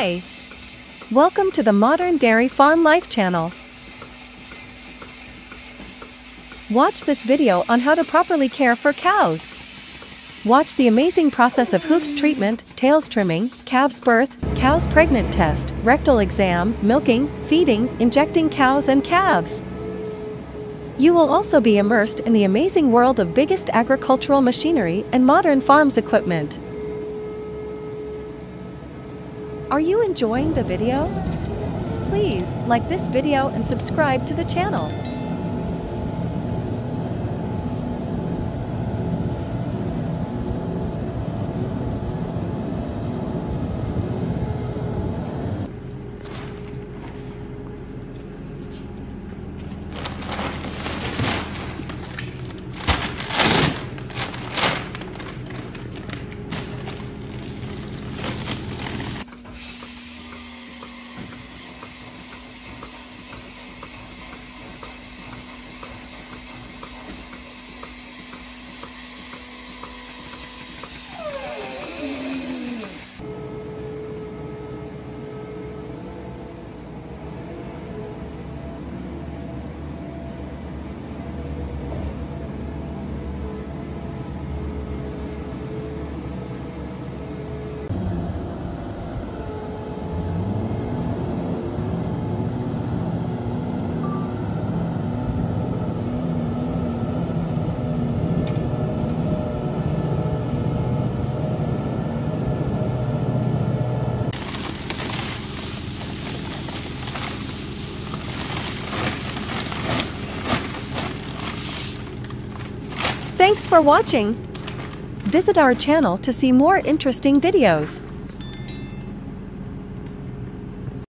Hi! Welcome to the Modern Dairy Farm Life channel. Watch this video on how to properly care for cows. Watch the amazing process of hoofs treatment, tails trimming, calves birth, cows pregnant test, rectal exam, milking, feeding, injecting cows and calves. You will also be immersed in the amazing world of biggest agricultural machinery and modern farms equipment. Are you enjoying the video? Please like this video and subscribe to the channel. Thanks for watching. Visit our channel to see more interesting videos.